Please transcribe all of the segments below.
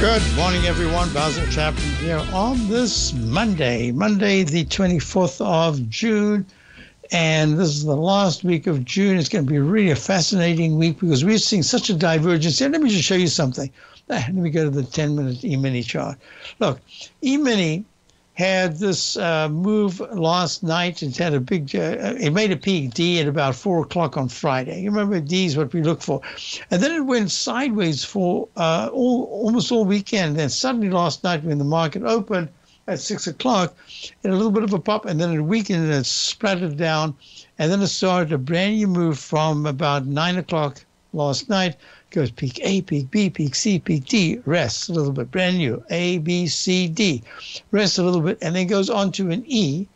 Good morning, everyone. Basil Chapman here on this Monday, Monday, the 24th of June. And this is the last week of June. It's going to be really a fascinating week because we're seeing such a divergence. Here, let me just show you something. Ah, let me go to the 10 minute E mini chart. Look, E mini had this uh, move last night. It had a big, uh, it made a peak D at about four o'clock on Friday. You remember D is what we look for. And then it went sideways for uh, all, almost all weekend. And suddenly last night when the market opened at six o'clock, it a little bit of a pop. And then it weakened and it splattered down. And then it started a brand new move from about nine o'clock last night goes peak A, peak B, peak C, peak D, rests a little bit, brand new, A, B, C, D, rests a little bit, and then goes on to an E,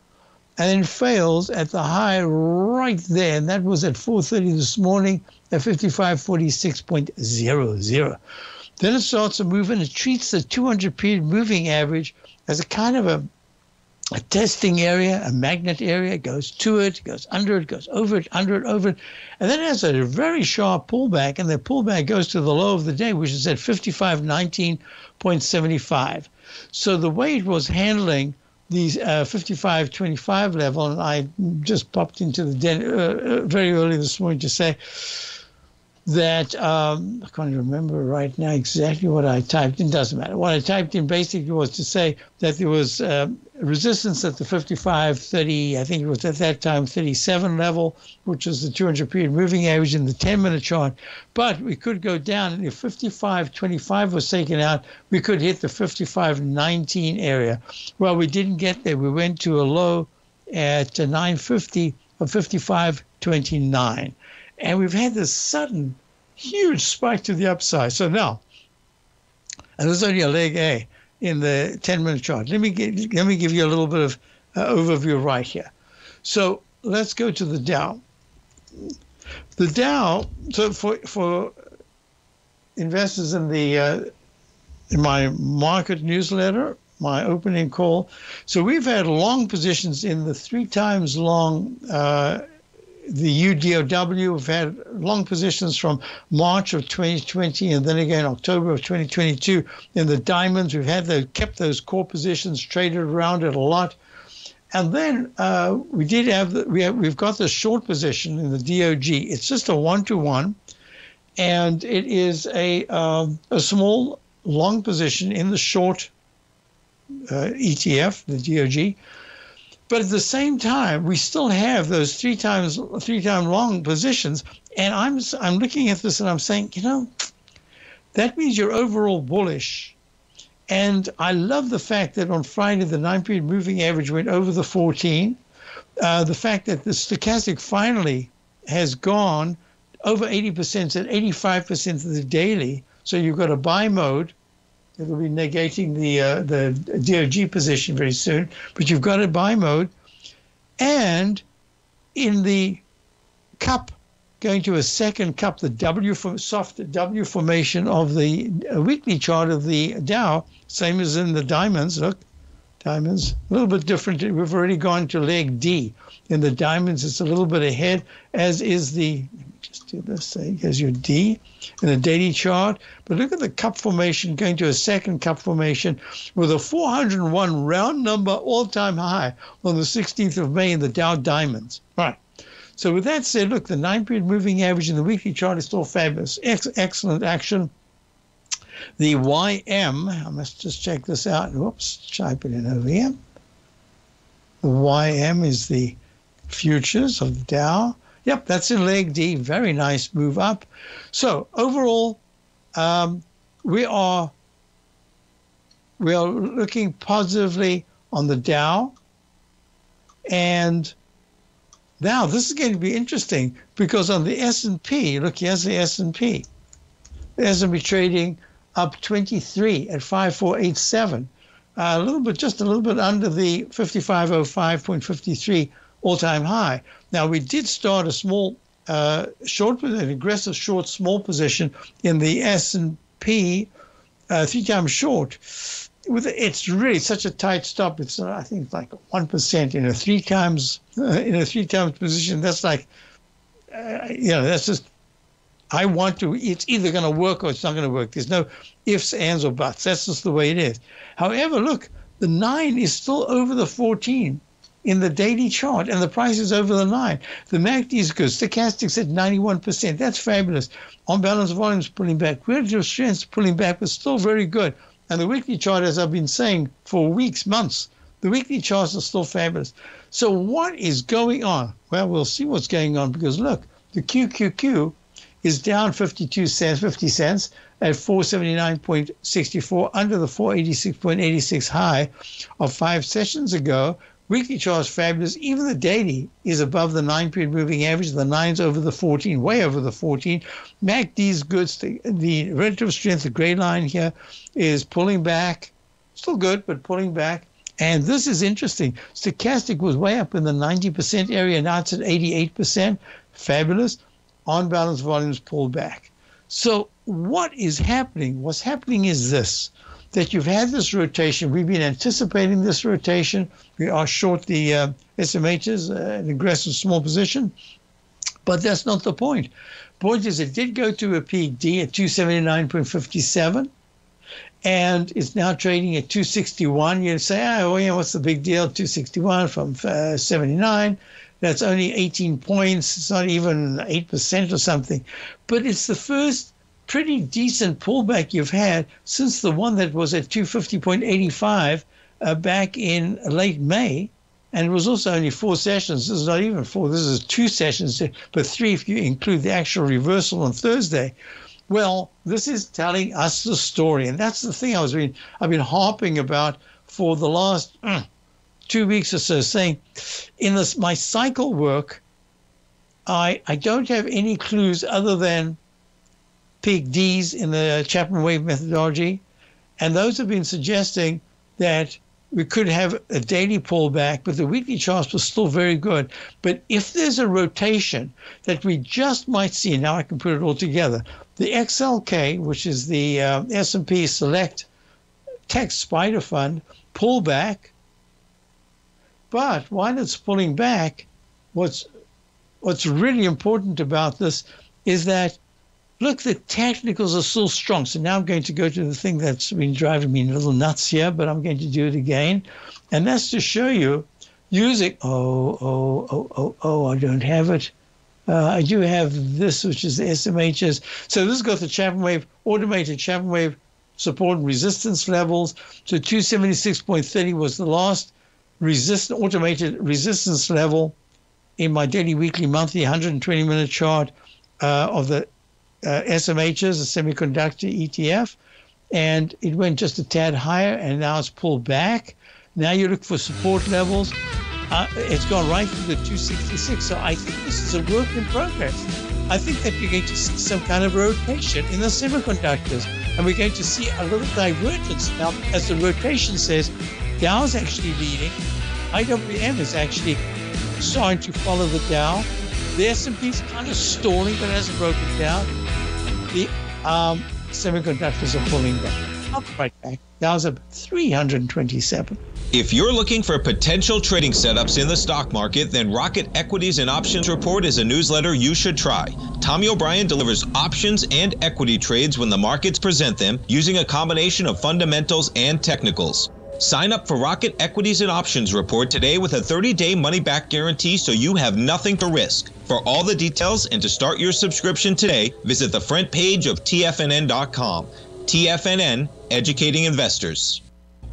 and then fails at the high right there, and that was at 4.30 this morning at 5546.00. Then it starts to move, and it treats the 200 period moving average as a kind of a a testing area, a magnet area, goes to it, goes under it, goes over it, under it, over it, and then it has a very sharp pullback, and the pullback goes to the low of the day, which is at 5519.75. So the way it was handling these uh, 55.25 level, and I just popped into the den uh, very early this morning to say that um, I can't remember right now exactly what I typed in. Doesn't matter. What I typed in basically was to say that there was uh, resistance at the 55, 30, I think it was at that time 37 level, which was the 200 period moving average in the 10 minute chart. But we could go down, and if 55, 25 was taken out, we could hit the 55, 19 area. Well, we didn't get there. We went to a low at 950 of 55, 29. And we've had this sudden, huge spike to the upside. So now, and this is only a leg A in the 10 minute chart. Let me, get, let me give you a little bit of uh, overview right here. So let's go to the Dow. The Dow, so for, for investors in the uh, in my market newsletter, my opening call. So we've had long positions in the three times long uh, the UDOW. We've had long positions from March of 2020 and then again October of 2022 in the diamonds. We've had the, kept those core positions, traded around it a lot. And then uh, we did have, the, we have, we've got the short position in the DOG. It's just a one to one, and it is a, um, a small long position in the short uh, ETF, the DOG. But at the same time, we still have those three times three time long positions. And I'm I'm looking at this and I'm saying, you know, that means you're overall bullish. And I love the fact that on Friday the nine period moving average went over the 14. Uh, the fact that the stochastic finally has gone over 80%, at 85% of the daily. So you've got a buy mode It'll be negating the uh, the DOG position very soon, but you've got a buy mode, and in the cup going to a second cup, the W for soft W formation of the uh, weekly chart of the Dow, same as in the diamonds. Look, diamonds a little bit different. We've already gone to leg D. In the diamonds, it's a little bit ahead, as is the just do this. Say, here's your D in the daily chart. But look at the cup formation going to a second cup formation with a 401 round number all time high on the 16th of May in the Dow Diamonds. Right. So with that said, look, the nine period moving average in the weekly chart is still fabulous. Ex- excellent action. The YM, I must just check this out. Whoops, type it in over here. The YM is the futures of the Dow. Yep, that's in leg D. Very nice move up. So overall, um, we are we are looking positively on the Dow, and now this is going to be interesting because on the S and P, look, here's the S and P. The S and P trading up 23 at 5487. Uh, a little bit, just a little bit under the 5505.53 all-time high. Now we did start a small uh, short, an aggressive short small position in the S and P, uh, three times short. With it's really such a tight stop. It's I think like one percent in a three times uh, in a three times position. That's like, uh, you know, that's just. I want to. It's either going to work or it's not going to work. There's no ifs, ands, or buts. That's just the way it is. However, look, the nine is still over the 14 in the daily chart, and the price is over the line. The MACD is good. Stochastics at 91%. That's fabulous. On balance, volumes pulling back. Relative strength pulling back, but still very good. And the weekly chart, as I've been saying for weeks, months, the weekly charts are still fabulous. So what is going on? Well, we'll see what's going on because look, the QQQ is down 52 cents, 50 cents at 479.64 under the 486.86 high of five sessions ago Weekly chart is fabulous. Even the daily is above the nine period moving average. The nine's over the 14, way over the 14. MACD's good. The relative strength, the gray line here, is pulling back. Still good, but pulling back. And this is interesting. Stochastic was way up in the 90% area. Now it's at 88%. Fabulous. On balance volumes pulled back. So, what is happening? What's happening is this that you've had this rotation. We've been anticipating this rotation. We are short the uh, SMHs, uh, an aggressive small position, but that's not the point. Point is, it did go to a peak D at 279.57, and it's now trading at 261. You say, oh, yeah, what's the big deal? 261 from uh, 79. That's only 18 points. It's not even 8% or something. But it's the first pretty decent pullback you've had since the one that was at 250.85 uh, back in late May. And it was also only four sessions. This is not even four. This is two sessions, but three if you include the actual reversal on Thursday. Well, this is telling us the story, and that's the thing I was been I've been harping about for the last uh, two weeks or so, saying in this my cycle work, I I don't have any clues other than peak Ds in the Chapman wave methodology. And those have been suggesting that we could have a daily pullback, but the weekly charts were still very good. But if there's a rotation that we just might see, now I can put it all together. The XLK, which is the uh, S&P Select Tech Spider Fund, pullback. But while it's pulling back, what's what's really important about this is that look, the technicals are still strong. So now I'm going to go to the thing that's been driving me a little nuts here, but I'm going to do it again. And that's to show you using, oh, oh, oh, oh, oh, I don't have it. Uh, I do have this, which is the SMHs. So this got the Chapman wave, automated Chapman wave support and resistance levels. So 276.30 was the last resist, automated resistance level in my daily, weekly, monthly 120 minute chart uh, of the uh, SMHs, a semiconductor ETF, and it went just a tad higher, and now it's pulled back. Now you look for support levels. Uh, it's gone right through the 266. So I think this is a work in progress. I think that you're going to see some kind of rotation in the semiconductors, and we're going to see a little divergence. Now, as the rotation says, Dow is actually leading. IWM is actually starting to follow the Dow. The S&P is kind of stalling, but it hasn't broken down the um, semiconductors are pulling back. Up right back. Dow's up 327. If you're looking for potential trading setups in the stock market, then Rocket Equities and Options Report is a newsletter you should try. Tommy O'Brien delivers options and equity trades when the markets present them using a combination of fundamentals and technicals. Sign up for Rocket Equities and Options Report today with a 30 day money back guarantee so you have nothing to risk. For all the details and to start your subscription today, visit the front page of TFNN.com. TFNN, educating investors.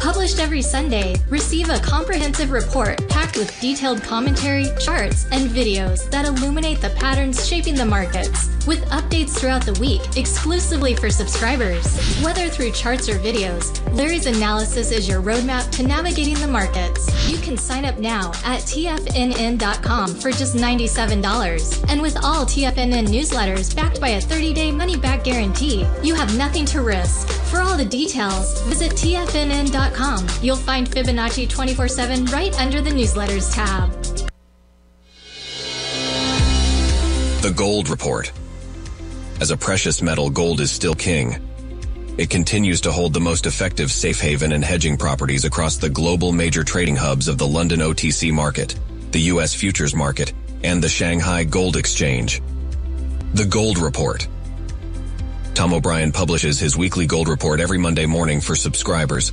Published every Sunday, receive a comprehensive report packed with detailed commentary, charts, and videos that illuminate the patterns shaping the markets, with updates throughout the week exclusively for subscribers. Whether through charts or videos, Larry's analysis is your roadmap to navigating the markets. You can sign up now at TFNN.com for just $97. And with all TFNN newsletters backed by a 30 day money back guarantee, you have nothing to risk. For all the details, visit TFNN.com. You'll find Fibonacci 24 7 right under the newsletters tab. The Gold Report. As a precious metal, gold is still king. It continues to hold the most effective safe haven and hedging properties across the global major trading hubs of the London OTC market, the US futures market, and the Shanghai Gold Exchange. The Gold Report. Tom O'Brien publishes his weekly gold report every Monday morning for subscribers,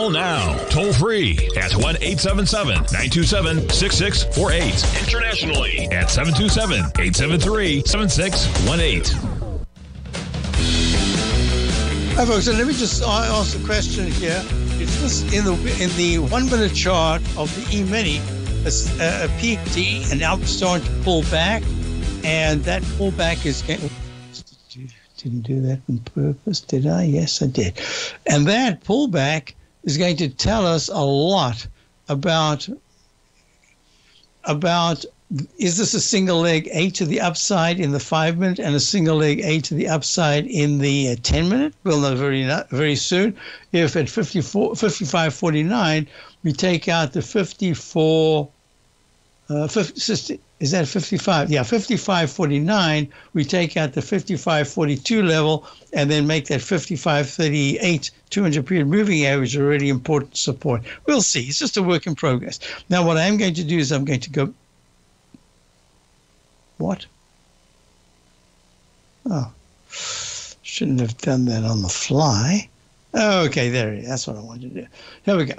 Call now, toll free at 1 877 927 6648. Internationally at 727 873 7618. Hi, folks. So let me just ask a question here. Is this in the in the one minute chart of the E Mini, a, a peak D and now starting to pull back, and that pullback is getting. Didn't do that on purpose, did I? Yes, I did. And that pullback is going to tell us a lot about about is this a single leg A to the upside in the five minute and a single leg A to the upside in the uh, 10 minute? We'll know very, very soon. If at 54, 55.49 we take out the 54, uh, 50, is that 55? Yeah, 55.49, we take out the 55.42 level and then make that 55.38 200 period moving average a really important support. We'll see. It's just a work in progress. Now, what I'm going to do is I'm going to go. What? Oh, shouldn't have done that on the fly. Okay, there it is. That's what I wanted to do. Here we go.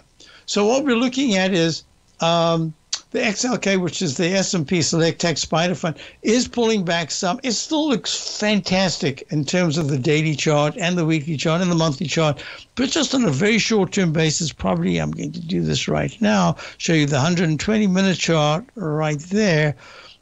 So what we're looking at is um, the XLK, which is the S&P Select Tech Spider Fund, is pulling back some. It still looks fantastic in terms of the daily chart and the weekly chart and the monthly chart, but just on a very short-term basis. Probably I'm going to do this right now. Show you the 120-minute chart right there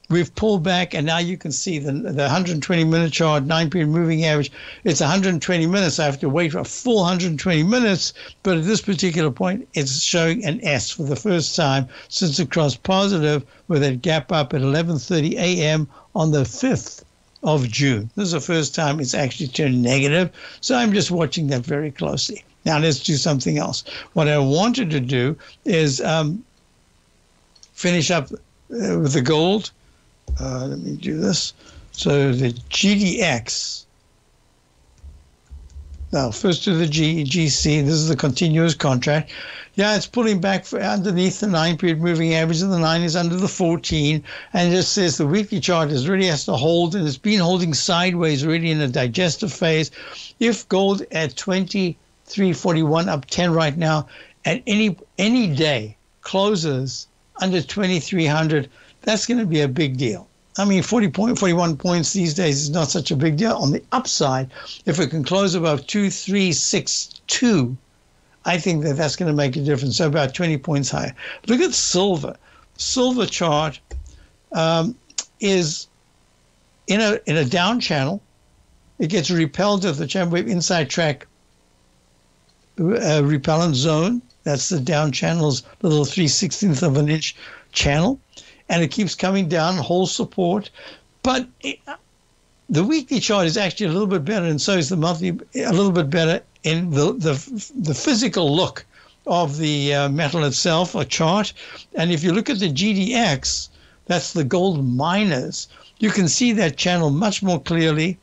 we've pulled back and now you can see the, the 120 minute chart, nine period moving average. It's 120 minutes. I have to wait for a full 120 minutes, but at this particular point, it's showing an S for the first time since it crossed positive with a gap up at 11:30 a.m. on the 5th of June. This is the first time it's actually turned negative, so I'm just watching that very closely. Now let's do something else. What I wanted to do is um, finish up uh, with the gold uh, let me do this. So the GDX. Now, first to the G, GC. This is the continuous contract. Yeah, it's pulling back underneath the nine period moving average, and the nine is under the 14. And it just says the weekly chart is really has to hold, and it's been holding sideways, really in a digestive phase. If gold at 23.41 up 10 right now, at any any day closes under 2300 that's going to be a big deal. I mean, 40 point, 41 points these days is not such a big deal. On the upside, if it can close above 2362, I think that that's going to make a difference. So about 20 points higher. Look at silver. Silver chart um, is in a in a down channel. It gets repelled at the channel wave inside track uh, repellent zone. That's the down channel's little 3 16th of an inch channel. And it keeps coming down, holds support. But it, the weekly chart is actually a little bit better, and so is the monthly, a little bit better in the, the, the physical look of the uh, metal itself, a chart. And if you look at the GDX, that's the gold miners, you can see that channel much more clearly.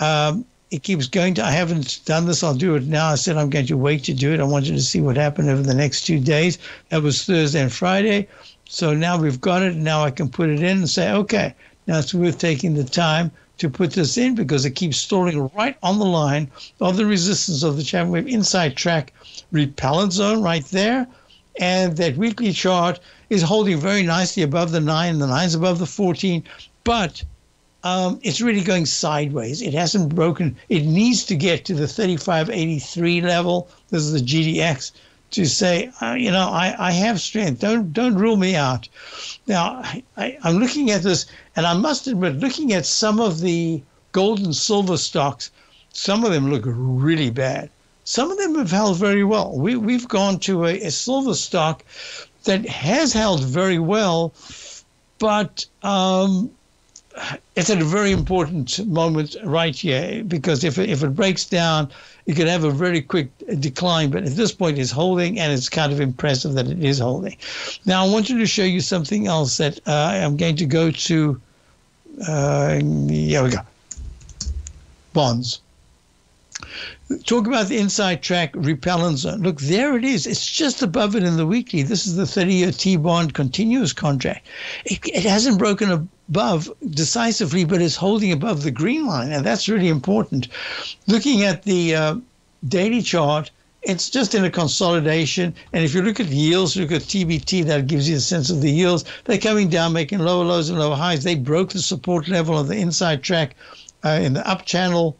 Um, it keeps going to, I haven't done this, I'll do it now. I said I'm going to wait to do it. I wanted to see what happened over the next two days. That was Thursday and Friday. So now we've got it. Now I can put it in and say, okay, now it's worth taking the time to put this in because it keeps stalling right on the line of the resistance of the channel wave inside track repellent zone right there. And that weekly chart is holding very nicely above the 9. The 9 is above the 14. But um, it's really going sideways. It hasn't broken. It needs to get to the 3583 level. This is the GDX to say, uh, you know, I, I have strength. Don't don't rule me out. Now, I, I'm looking at this, and I must admit, looking at some of the gold and silver stocks, some of them look really bad. Some of them have held very well. We, we've gone to a, a silver stock that has held very well, but um, it's at a very important moment right here because if if it breaks down, it could have a very quick decline. But at this point, it's holding, and it's kind of impressive that it is holding. Now, I wanted to show you something else that uh, I'm going to go to. Uh, here we go. Bonds talk about the inside track repellent zone. Look, there it is. It's just above it in the weekly. This is the 30 year T bond continuous contract. It, it hasn't broken above decisively, but it's holding above the green line. And that's really important. Looking at the uh, daily chart, it's just in a consolidation. And if you look at yields, look at TBT, that gives you a sense of the yields. They're coming down, making lower lows and lower highs. They broke the support level of the inside track uh, in the up channel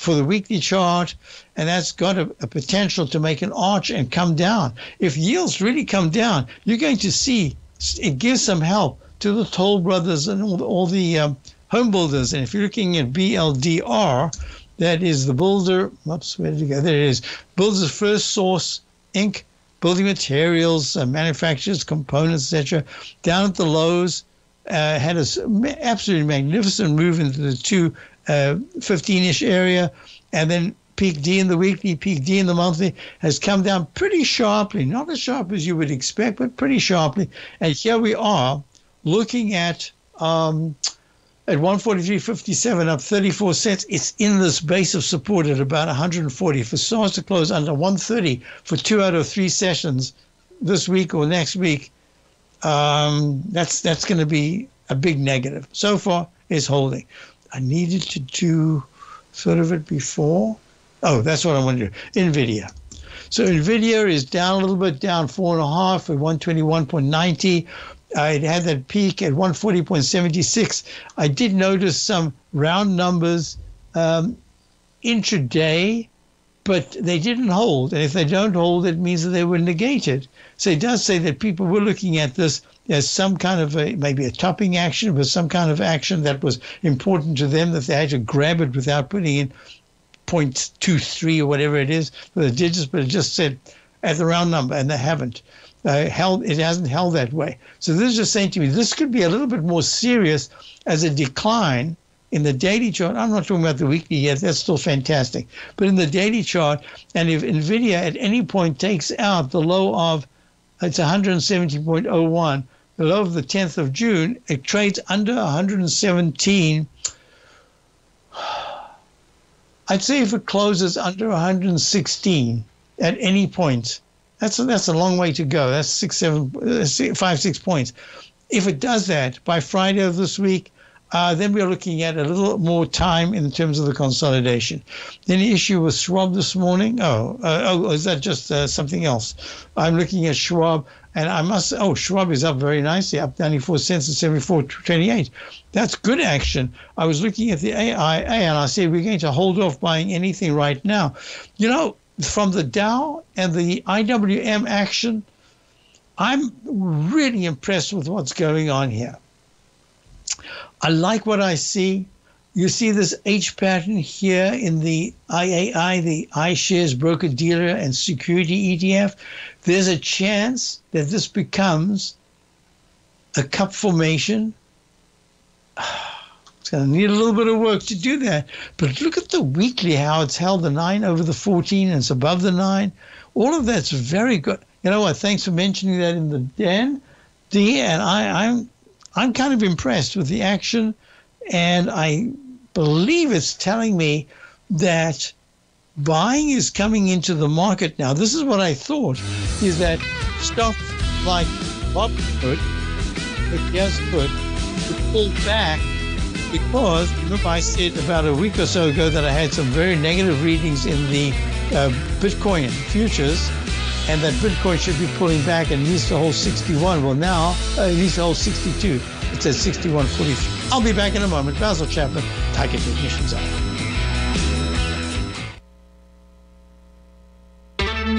for the weekly chart, and that's got a, a, potential to make an arch and come down. If yields really come down, you're going to see it gives some help to the toll brothers and all the, all the um, home builders. And if you're looking at BLDR, that is the builder. Oops, where did it go? There it is. Builders First Source Inc. Building materials, uh, manufacturers, components, etc. Down at the lows, uh, had an absolutely magnificent move into the two 15-ish uh, area, and then peak D in the weekly, peak D in the monthly has come down pretty sharply, not as sharp as you would expect, but pretty sharply. And here we are looking at um, at 143.57 up 34 cents. It's in this base of support at about 140. For it starts to close under 130 for two out of three sessions this week or next week, um, that's that's going to be a big negative. So far, it's holding. I needed to do sort of it before. Oh, that's what I want to do. NVIDIA. So NVIDIA is down a little bit, down four and a half at 121.90. I had that peak at 140.76. I did notice some round numbers um, intraday, but they didn't hold. And if they don't hold, it means that they were negated. So it does say that people were looking at this as some kind of a maybe a topping action, but some kind of action that was important to them that they had to grab it without putting in 0.23 or whatever it is for the digits, but it just said at the round number, and they haven't. Uh, held it hasn't held that way. So this is just saying to me this could be a little bit more serious as a decline in the daily chart. I'm not talking about the weekly yet. That's still fantastic. But in the daily chart, and if Nvidia at any point takes out the low of it's 170.01 the low of the 10th of June, it trades under 117. I'd say if it closes under 116 at any point, that's a, that's a long way to go. That's six, seven, uh, five, six points. If it does that by Friday of this week, uh, then we're looking at a little more time in terms of the consolidation. The issue with Schwab this morning. Oh, uh, oh, is that just uh, something else? I'm looking at Schwab. And I must, oh, Schwab is up very nicely, up 94 cents to 74.28. That's good action. I was looking at the AIA and I said, we're going to hold off buying anything right now. You know, from the Dow and the IWM action, I'm really impressed with what's going on here. I like what I see. You see this H pattern here in the IAI, the iShares broker dealer and security ETF. There's a chance that this becomes a cup formation. It's going to need a little bit of work to do that. But look at the weekly, how it's held the nine over the 14 and it's above the nine. All of that's very good. You know what? Thanks for mentioning that in the den, D. And I, I'm, I'm kind of impressed with the action. And I believe it's telling me that buying is coming into the market now. This is what I thought is that stuff like Robinhood, it just could, could pull back because remember I said about a week or so ago that I had some very negative readings in the uh, Bitcoin futures and that Bitcoin should be pulling back and needs to hold 61. Well, now uh, it needs to hold 62. It says 61.43. I'll be back in a moment. Basil Chapman, Tiger Technicians Hour.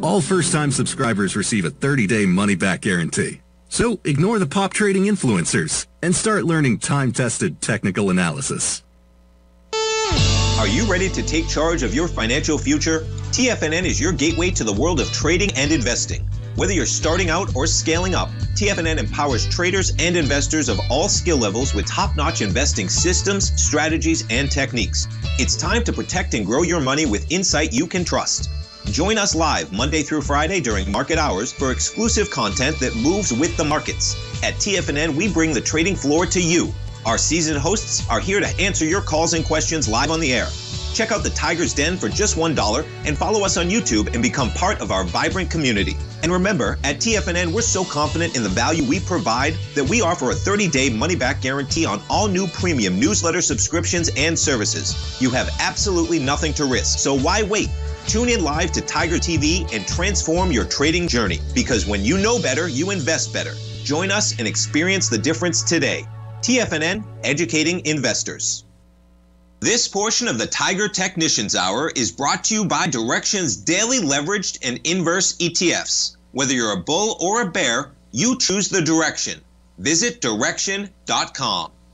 All first-time subscribers receive a 30-day money-back guarantee. So ignore the pop trading influencers and start learning time-tested technical analysis. Are you ready to take charge of your financial future? TFNN is your gateway to the world of trading and investing. Whether you're starting out or scaling up, TFNN empowers traders and investors of all skill levels with top notch investing systems, strategies, and techniques. It's time to protect and grow your money with insight you can trust. Join us live Monday through Friday during market hours for exclusive content that moves with the markets. At TFNN, we bring the trading floor to you. Our seasoned hosts are here to answer your calls and questions live on the air. Check out the Tiger's Den for just $1 and follow us on YouTube and become part of our vibrant community. And remember, at TFNN, we're so confident in the value we provide that we offer a 30 day money back guarantee on all new premium newsletter subscriptions and services. You have absolutely nothing to risk, so why wait? Tune in live to Tiger TV and transform your trading journey because when you know better, you invest better. Join us and experience the difference today. TFNN, educating investors. This portion of the Tiger Technicians Hour is brought to you by Direxion's daily leveraged and inverse ETFs. Whether you're a bull or a bear, you choose the direction. Visit direxion.com.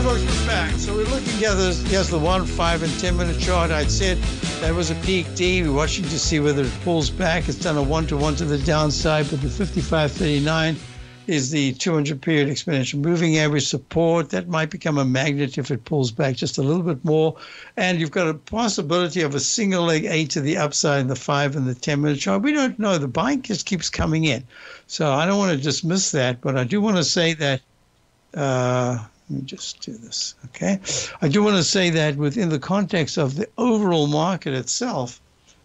Back. So we're looking at. Here's the one, five, and ten minute chart. I'd said that was a peak D. We're watching to see whether it pulls back. It's done a one to one to the downside, but the 55.39 is the 200 period exponential moving average support. That might become a magnet if it pulls back just a little bit more. And you've got a possibility of a single leg A to the upside in the five and the 10 minute chart. We don't know. The buying just keeps coming in. So I don't want to dismiss that, but I do want to say that. Uh, let me just do this. Okay. I do want to say that within the context of the overall market itself,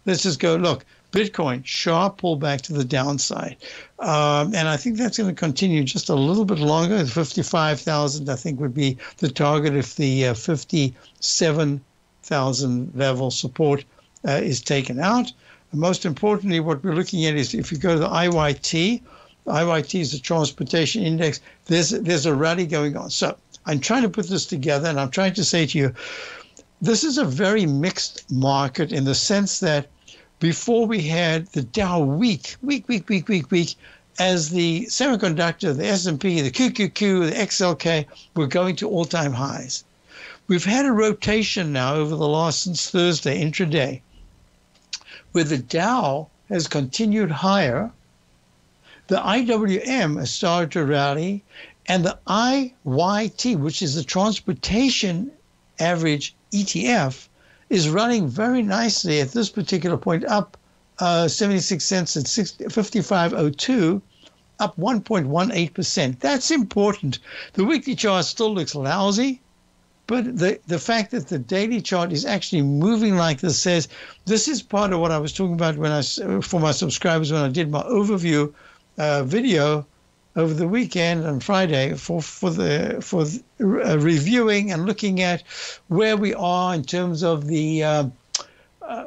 let's just go look. Bitcoin, sharp pullback to the downside. Um, and I think that's going to continue just a little bit longer. 55,000, I think, would be the target if the uh, 57,000 level support uh, is taken out. And most importantly, what we're looking at is if you go to the IYT, IYT is the transportation index, there's, there's a rally going on. So I'm trying to put this together and I'm trying to say to you, this is a very mixed market in the sense that before we had the Dow week, week, week, week, week, weak, as the semiconductor, the S&P, the QQQ, the XLK were going to all-time highs. We've had a rotation now over the last since Thursday intraday, where the Dow has continued higher, the IWM has started to rally, and the IYT, which is the transportation average ETF, is running very nicely at this particular point, up uh, 76 cents at 55.02, up 1.18%. That's important. The weekly chart still looks lousy, but the, the fact that the daily chart is actually moving like this says this is part of what I was talking about when I for my subscribers when I did my overview uh, video over the weekend and Friday for for the for uh, reviewing and looking at where we are in terms of the uh, uh,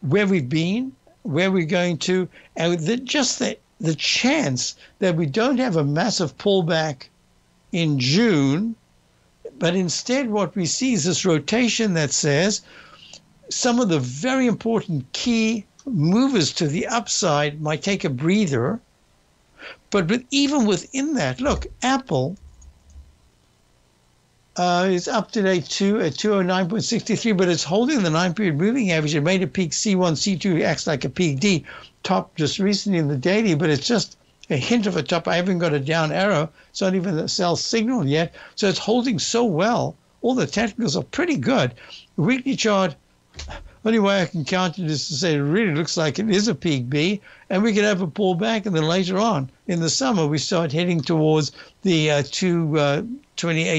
where we've been, where we're going to, and the, just the the chance that we don't have a massive pullback in June, but instead what we see is this rotation that says some of the very important key movers to the upside might take a breather but, but even within that, look, Apple uh, is up today too at 209.63, but it's holding the nine period moving average. It made a peak C1, C2, acts like a peak D, top just recently in the daily, but it's just a hint of a top. I haven't got a down arrow. It's not even a sell signal yet. So it's holding so well. All the technicals are pretty good. Weekly chart only way I can count it is to say it really looks like it is a peak B, and we could have a pullback, and then later on in the summer we start heading towards the uh, 228,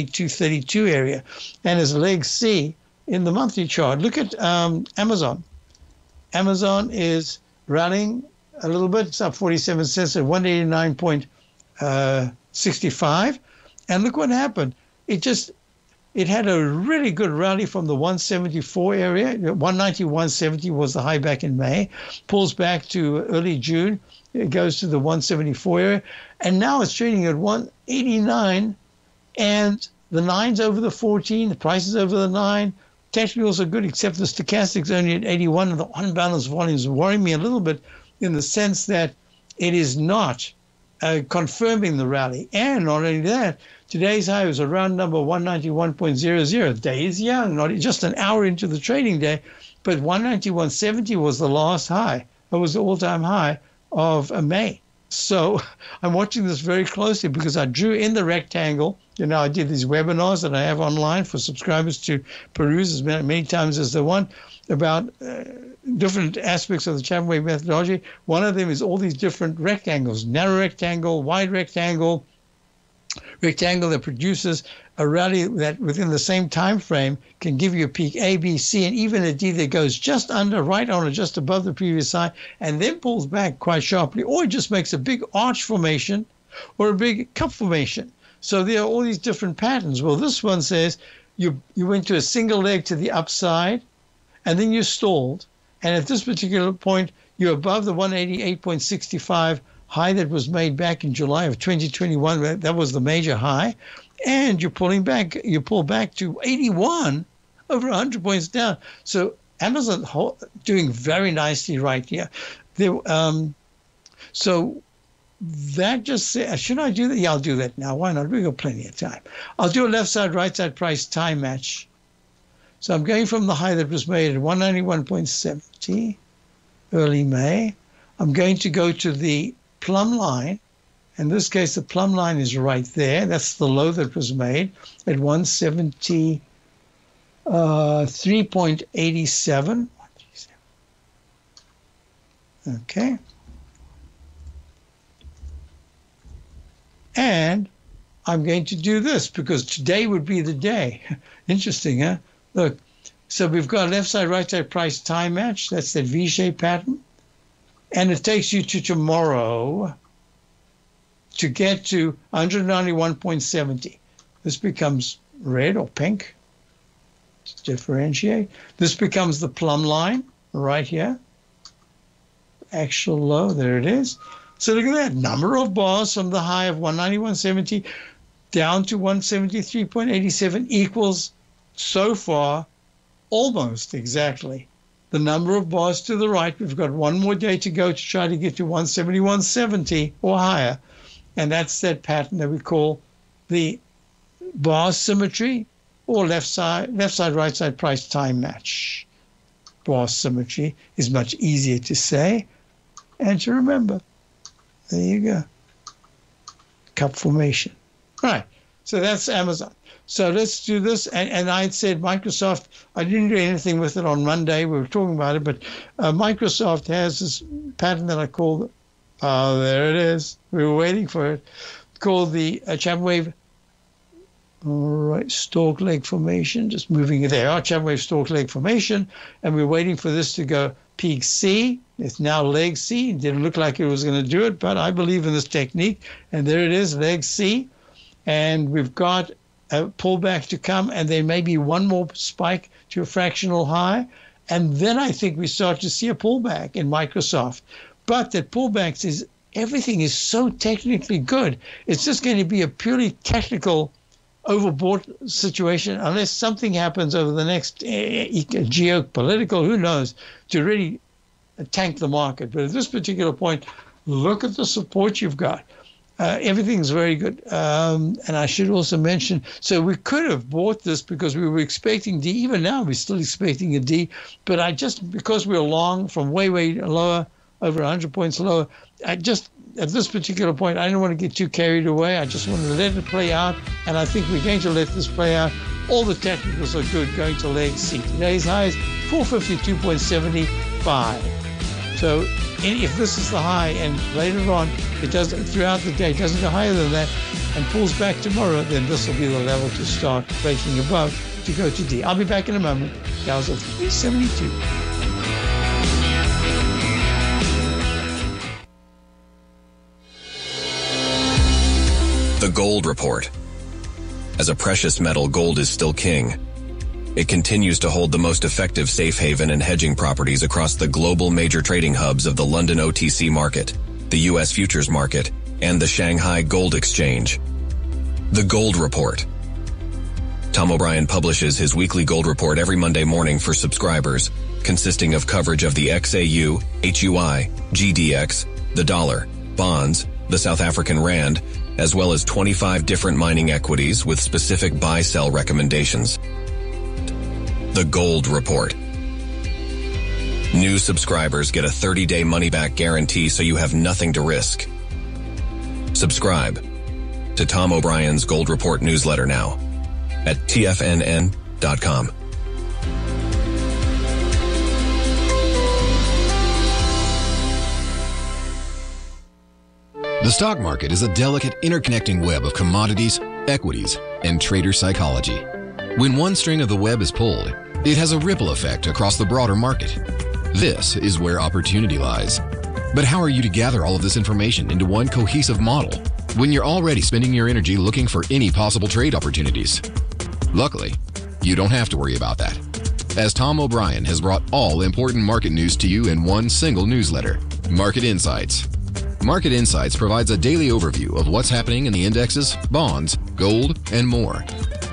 uh, 232 area. And as leg C in the monthly chart, look at um, Amazon. Amazon is running a little bit. It's up 47 cents at 189.65. Uh, and look what happened. It just it had a really good rally from the 174 area. 190, 170 was the high back in May. Pulls back to early June. It goes to the 174 area. And now it's trading at 189. And the nine's over the 14. The price is over the nine. Technicals are good, except the stochastic's only at 81. And the on balance volumes worry me a little bit in the sense that it is not uh, confirming the rally. And not only that, Today's high was around number 191.00. Day is young, not just an hour into the trading day, but 191.70 was the last high. It was the all-time high of uh, May. So I'm watching this very closely because I drew in the rectangle. You know, I did these webinars that I have online for subscribers to peruse as many, many times as they want about uh, different aspects of the Chapman Wave methodology. One of them is all these different rectangles, narrow rectangle, wide rectangle, rectangle that produces a rally that within the same time frame can give you a peak A, B, C, and even a D that goes just under, right on, or just above the previous high, and then pulls back quite sharply, or it just makes a big arch formation or a big cup formation. So there are all these different patterns. Well, this one says you you went to a single leg to the upside, and then you stalled, and at this particular point you're above the 188.65 high that was made back in July of 2021. That was the major high. And you're pulling back, you pull back to 81, over 100 points down. So Amazon doing very nicely right here. Um, so that just should I do that? Yeah, I'll do that now. Why not? We've got plenty of time. I'll do a left side, right side price time match. So I'm going from the high that was made at 191.70 early May. I'm going to go to the plumb line. In this case, the plumb line is right there. That's the low that was made at 173.87. Uh, okay. And I'm going to do this because today would be the day. Interesting, huh? Look, so we've got left side, right side price time match. That's the V shaped pattern. And it takes you to tomorrow to get to 191.70. This becomes red or pink to differentiate. This becomes the plumb line right here. Actual low, there it is. So look at that number of bars from the high of 191.70 down to 173.87 equals so far almost exactly the number of bars to the right. We've got one more day to go to try to get to 171.70 or higher. And that's that pattern that we call the bar symmetry or left side, left side, right side price time match. Bar symmetry is much easier to say and to remember. There you go. Cup formation. Right. So that's Amazon. So let's do this. And, and I said Microsoft, I didn't do anything with it on Monday. We were talking about it, but uh, Microsoft has this pattern that I call, oh, there it is. We were waiting for it, called the uh, Chapman Wave. All right, stalk leg formation, just moving it there. Our Wave stalk leg formation, and we're waiting for this to go peak C. It's now leg C. It didn't look like it was going to do it, but I believe in this technique. And there it is, leg C. And we've got Uh, a pullback to come, and there may be one more spike to a fractional high. And then I think we start to see a pullback in Microsoft. But that pullback is everything is so technically good. It's just going to be a purely technical overbought situation unless something happens over the next uh, geopolitical, who knows, to really tank the market. But at this particular point, look at the support you've got. Uh, everything's very good. Um, and I should also mention, so we could have bought this because we were expecting D. Even now, we're still expecting a D. But I just, because we're long from way, way lower, over 100 points lower, I just at this particular point, I don't want to get too carried away. I just want to let it play out, and I think we're going to let this play out. All the technicals are good going to leg C. Today's high is 452.75. So if this is the high and later on it does throughout the day doesn't go higher than that and pulls back tomorrow, then this will be the level to start breaking above to go to D. I'll be back in a moment. Gals of 372. The Gold Report. As a precious metal, gold is still king. It continues to hold the most effective safe haven and hedging properties across the global major trading hubs of the London OTC market, the US futures market, and the Shanghai Gold Exchange. The Gold Report. Tom O'Brien publishes his weekly gold report every Monday morning for subscribers, consisting of coverage of the XAU, HUI, GDX, the dollar, bonds, the South African rand, as well as 25 different mining equities with specific buy sell recommendations. The Gold Report. New subscribers get a 30 day money back guarantee so you have nothing to risk. Subscribe to Tom O'Brien's Gold Report newsletter now at tfnn.com. The stock market is a delicate interconnecting web of commodities, equities, and trader psychology. When one string of the web is pulled, it has a ripple effect across the broader market. This is where opportunity lies. But how are you to gather all of this information into one cohesive model when you're already spending your energy looking for any possible trade opportunities? Luckily, you don't have to worry about that, as Tom O'Brien has brought all important market news to you in one single newsletter Market Insights. Market Insights provides a daily overview of what's happening in the indexes, bonds, gold, and more.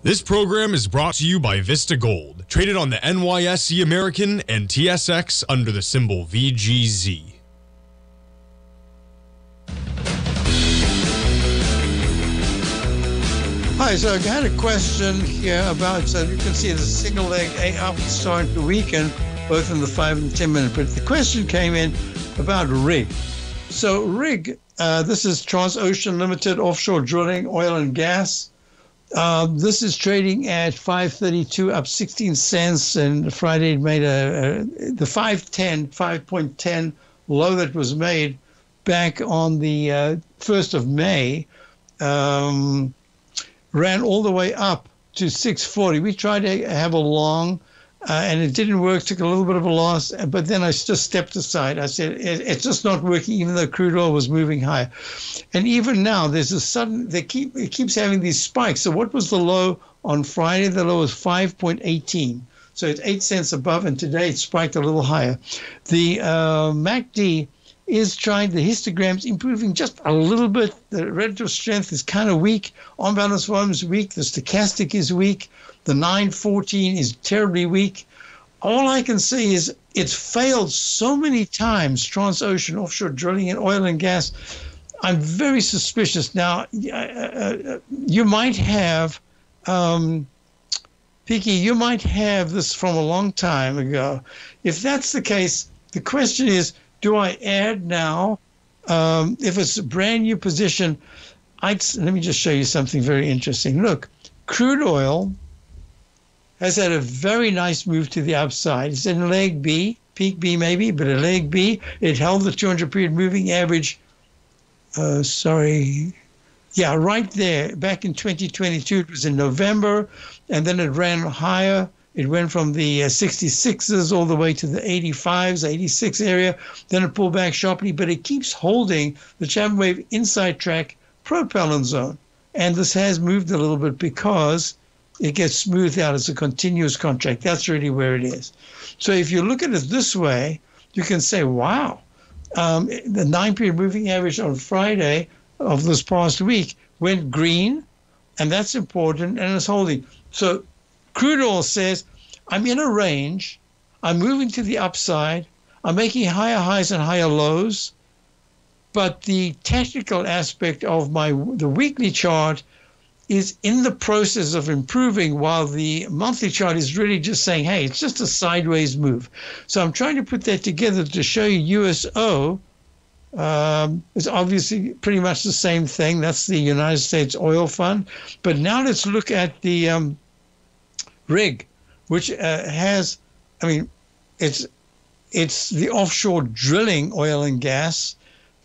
This program is brought to you by Vista Gold, traded on the NYSE American and TSX under the symbol VGZ. Hi, so I had a question here about, so you can see the single leg A up starting to weaken, both in the five and 10 minute. But the question came in about rig. So, rig, uh, this is Transocean Limited offshore drilling, oil and gas. Uh, this is trading at 532 up 16 cents, and Friday made a, a the 510 5.10 low that was made back on the uh, 1st of May. Um, ran all the way up to 640. We tried to have a long, uh, and it didn't work. Took a little bit of a loss, but then I just stepped aside. I said it, it's just not working, even though crude oil was moving higher. And even now, there's a sudden. They keep it keeps having these spikes. So what was the low on Friday? The low was 5.18. So it's eight cents above, and today it spiked a little higher. The uh, MACD is trying the histograms improving just a little bit. The relative strength is kind of weak. On balance volume is weak. The stochastic is weak. The 914 is terribly weak. All I can say is it's failed so many times, Transocean offshore drilling and oil and gas. I'm very suspicious. Now, uh, uh, you might have, um, Peaky, you might have this from a long time ago. If that's the case, the question is, do I add now? Um, if it's a brand new position, I'd, let me just show you something very interesting. Look, crude oil has had a very nice move to the upside. It's in leg B, peak B maybe, but a leg B. It held the 200 period moving average. Uh, sorry. Yeah, right there. Back in 2022, it was in November, and then it ran higher it went from the 66s uh, all the way to the 85s, 86 area. Then it pulled back sharply, but it keeps holding the Chapman Wave inside track propellant zone. And this has moved a little bit because it gets smoothed out as a continuous contract. That's really where it is. So if you look at it this way, you can say, wow, um, the nine period moving average on Friday of this past week went green, and that's important, and it's holding. So Crude oil says, I'm in a range, I'm moving to the upside, I'm making higher highs and higher lows, but the technical aspect of my the weekly chart is in the process of improving while the monthly chart is really just saying, hey, it's just a sideways move. So I'm trying to put that together to show you USO um, is obviously pretty much the same thing. That's the United States Oil Fund. But now let's look at the um, rig, which uh, has, I mean, it's it's the offshore drilling oil and gas,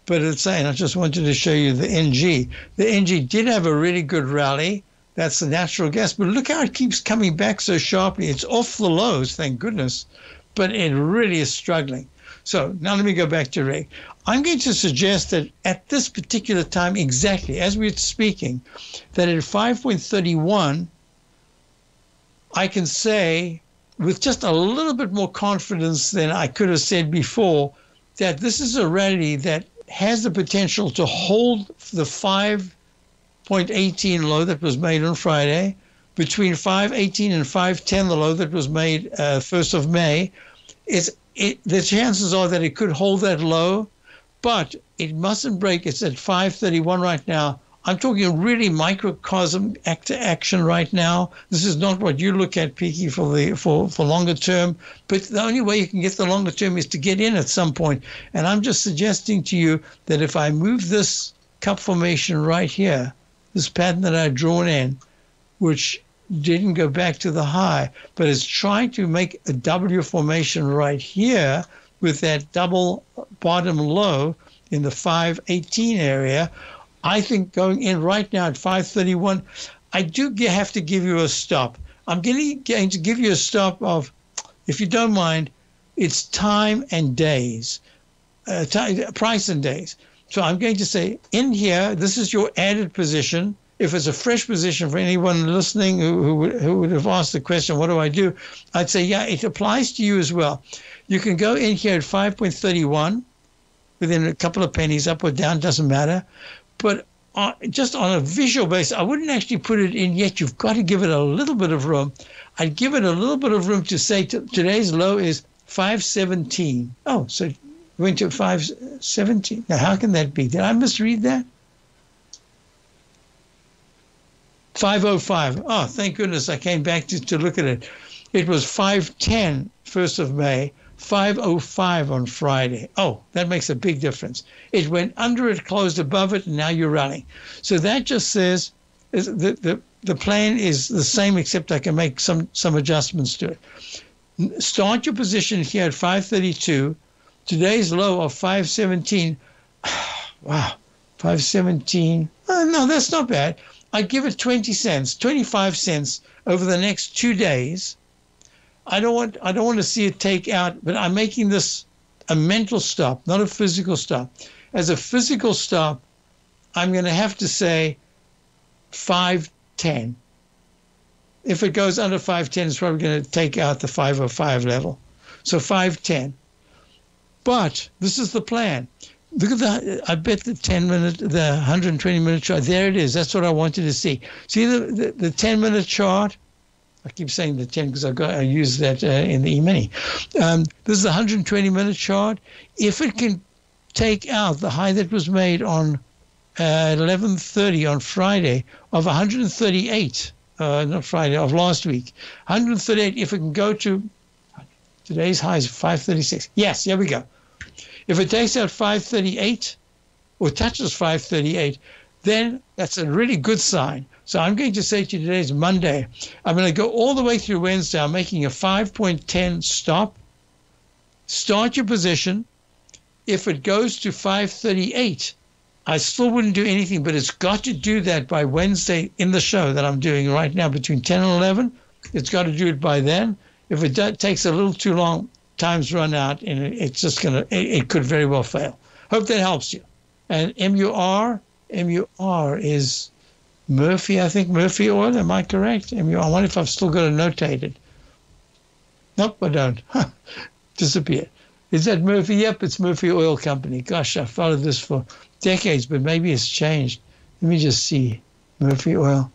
but it's saying I just wanted to show you the NG. The NG did have a really good rally. That's the natural gas, but look how it keeps coming back so sharply. It's off the lows, thank goodness, but it really is struggling. So now let me go back to Ray. I'm going to suggest that at this particular time, exactly as we're speaking, that at 5.31, I can say with just a little bit more confidence than I could have said before that this is a rally that has the potential to hold the 5.18 low that was made on Friday, between 5.18 and 5.10 the low that was made uh, 1st of May. It's, it, the chances are that it could hold that low, but it mustn't break. It's at 5.31 right now. I'm talking really microcosm act to action right now. This is not what you look at, Peaky, for the for, for longer term. But the only way you can get the longer term is to get in at some point. And I'm just suggesting to you that if I move this cup formation right here, this pattern that I've drawn in, which didn't go back to the high, but is trying to make a W formation right here with that double bottom low in the 518 area I think going in right now at 531, I do have to give you a stop. I'm going to give you a stop of, if you don't mind, it's time and days, uh, time, price and days. So I'm going to say in here, this is your added position. If it's a fresh position for anyone listening who, who, would, who would have asked the question, what do I do? I'd say, yeah, it applies to you as well. You can go in here at 5.31 within a couple of pennies, up or down, doesn't matter. But uh, just on a visual basis, I wouldn't actually put it in yet. You've got to give it a little bit of room. I'd give it a little bit of room to say today's low is 517. Oh, so went to 517. Now, how can that be? Did I misread that? 505. Oh, thank goodness I came back to, to look at it. It was 510, 1st of May. 505 on Friday. Oh, that makes a big difference. It went under it, closed above it, and now you're running. So that just says the, the, the plan is the same, except I can make some, some adjustments to it. Start your position here at 532. Today's low of 517. wow, 517. Oh, uh, no, that's not bad. I'd give it 20 cents, 25 cents over the next two days I don't want I don't want to see it take out, but I'm making this a mental stop, not a physical stop. As a physical stop, I'm going to have to say 510. If it goes under 510, it's probably going to take out the 505 level. So 510. But this is the plan. Look at the, I bet the 10 minute, the 120 minute chart. There it is. That's what I wanted to see. See the, the, the 10 minute chart? I keep saying the 10 because I've got I use that uh, in the E-mini. Um, this is a 120 minute chart. If it can take out the high that was made on uh, 11:30 on Friday of 138, uh, not Friday of last week, 138. If it can go to today's high is 536. Yes, here we go. If it takes out 538 or touches 538, then that's a really good sign. So I'm going to say to you today is Monday. I'm going to go all the way through Wednesday. I'm making a 5.10 stop. Start your position. If it goes to 538, I still wouldn't do anything, but it's got to do that by Wednesday in the show that I'm doing right now between 10 and 11. It's got to do it by then. If it takes a little too long, time's run out, and it's just going to, it, it could very well fail. Hope that helps you. And MUR, MUR is Murphy, I think Murphy oil. Am I correct? I, I wonder if I've still got it notated. Nope, I don't. Disappeared. Is that Murphy? Yep, it's Murphy Oil Company. Gosh, I followed this for decades, but maybe it's changed. Let me just see. Murphy Oil.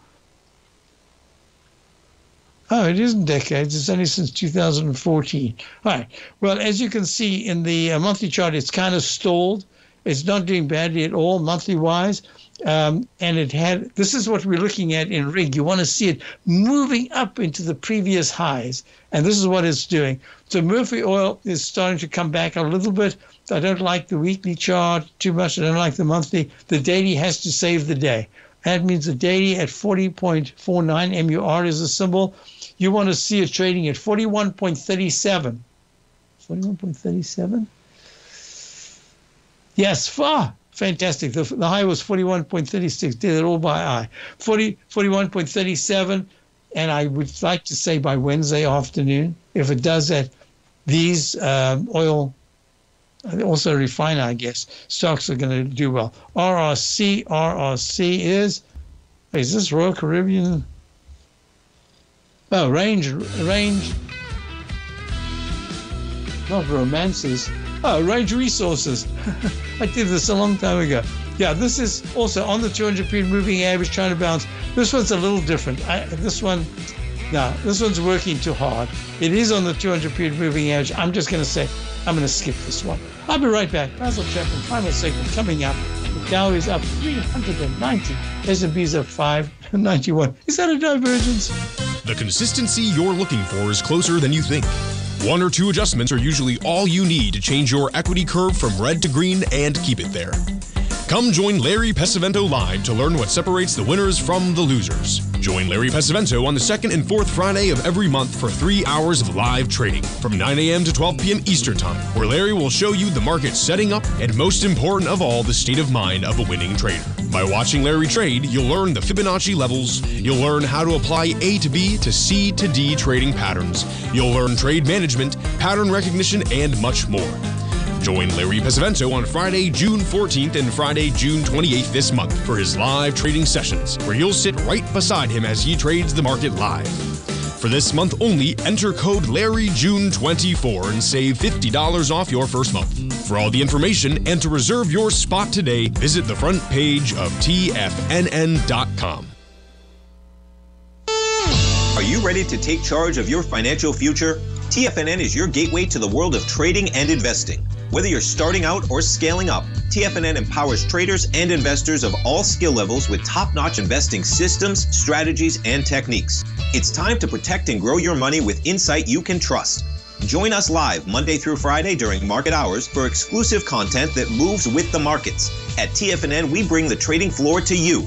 Oh, it isn't decades. It's only since 2014. All right. Well, as you can see in the uh, monthly chart, it's kind of stalled. It's not doing badly at all monthly wise. Um, and it had this is what we're looking at in rig. You want to see it moving up into the previous highs. And this is what it's doing. So murphy oil is starting to come back a little bit. I don't like the weekly chart too much. I don't like the monthly. The daily has to save the day. That means the daily at 40.49 mur is a symbol. You want to see it trading at 41.37 41.37 yes far fantastic. The, the high was 41.36, did it all by eye. 40, 41.37, and I would like to say by Wednesday afternoon, if it does that, these um, oil, also refiner, I guess, stocks are going to do well. RRC, RRC is, is this Royal Caribbean? Oh, Range, Range, not romances. Ah, oh, Range Resources. I did this a long time ago. Yeah, this is also on the 200 period moving average trying to bounce. This one's a little different. I, this one, no, this one's working too hard. It is on the 200 period moving average. I'm just going to say, I'm going to skip this one. I'll be right back. Basil Chapman, final segment coming up. The Dow is up 390. S&P is up 591. Is that a divergence? The consistency you're looking for is closer than you think. One or two adjustments are usually all you need to change your equity curve from red to green and keep it there. Come join Larry Pesavento live to learn what separates the winners from the losers. Join Larry Pesavento on the second and fourth Friday of every month for three hours of live trading from 9 a.m. to 12 p.m. Eastern Time, where Larry will show you the market setting up and, most important of all, the state of mind of a winning trader. By watching Larry trade, you'll learn the Fibonacci levels, you'll learn how to apply A to B to C to D trading patterns, you'll learn trade management, pattern recognition, and much more. Join Larry Pesavento on Friday, June 14th and Friday, June 28th this month for his live trading sessions, where you'll sit right beside him as he trades the market live. For this month only, enter code LarryJune24 and save $50 off your first month. For all the information and to reserve your spot today, visit the front page of TFNN.com. Are you ready to take charge of your financial future? TFNN is your gateway to the world of trading and investing. Whether you're starting out or scaling up, TFNN empowers traders and investors of all skill levels with top notch investing systems, strategies, and techniques. It's time to protect and grow your money with insight you can trust. Join us live Monday through Friday during market hours for exclusive content that moves with the markets. At TFNN, we bring the trading floor to you.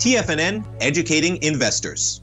TFNN, educating investors.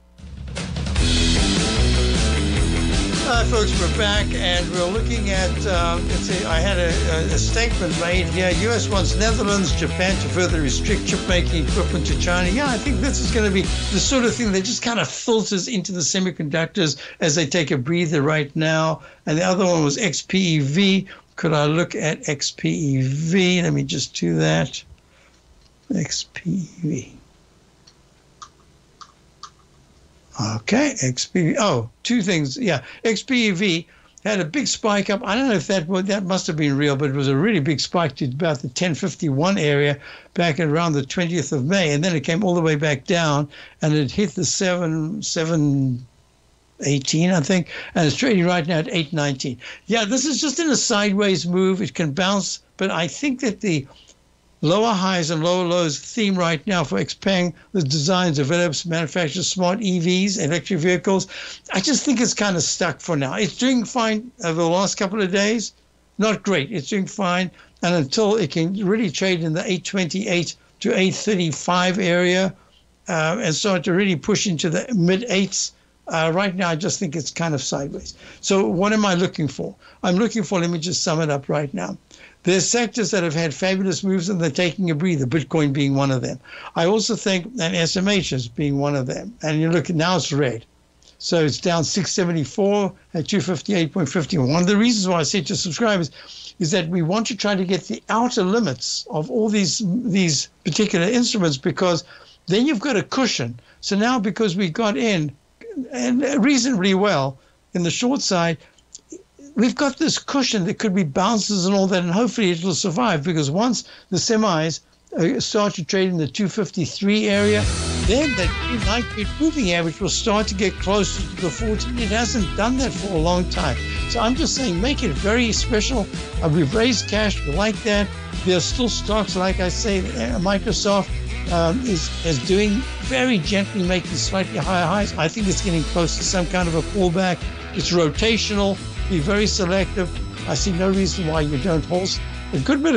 Hi, folks. We're back, and we're looking at. Um, let's see. I had a, a, statement made here. U.S. wants Netherlands, Japan to further restrict chip making equipment to China. Yeah, I think this is going to be the sort of thing that just kind of filters into the semiconductors as they take a breather right now. And the other one was XPEV. Could I look at XPEV? Let me just do that. XPEV. Okay, XP. Oh, two things. Yeah, XPEV had a big spike up. I don't know if that that must have been real, but it was a really big spike to about the 1051 area back around the 20th of May, and then it came all the way back down, and it hit the seven seven. 18, I think, and it's trading right now at 819. Yeah, this is just in a sideways move. It can bounce, but I think that the lower highs and lower lows theme right now for Xpeng, the designs, develops, manufactures smart EVs, electric vehicles. I just think it's kind of stuck for now. It's doing fine over the last couple of days. Not great. It's doing fine. And until it can really trade in the 828 to 835 area uh, and start to really push into the mid eights, uh, right now, I just think it's kind of sideways. So, what am I looking for? I'm looking for, let me just sum it up right now. There's sectors that have had fabulous moves and they're taking a breather, Bitcoin being one of them. I also think, that SMH is being one of them. And you look at now it's red. So it's down 674 at 258.51. One of the reasons why I say to subscribers is that we want to try to get the outer limits of all these these particular instruments because then you've got a cushion. So now because we got in and reasonably well in the short side, we've got this cushion that could be bounces and all that, and hopefully it will survive because once the semis uh, start to trade in the 253 area, then the 290 moving average will start to get closer to the 14. It hasn't done that for a long time. So I'm just saying, make it very special. Uh, we've raised cash, we like that. There's still stocks, like I say, uh, Microsoft um, is, is doing very gently, making slightly higher highs. I think it's getting close to some kind of a pullback. It's rotational be very selective. I see no reason why you don't hold a good bit of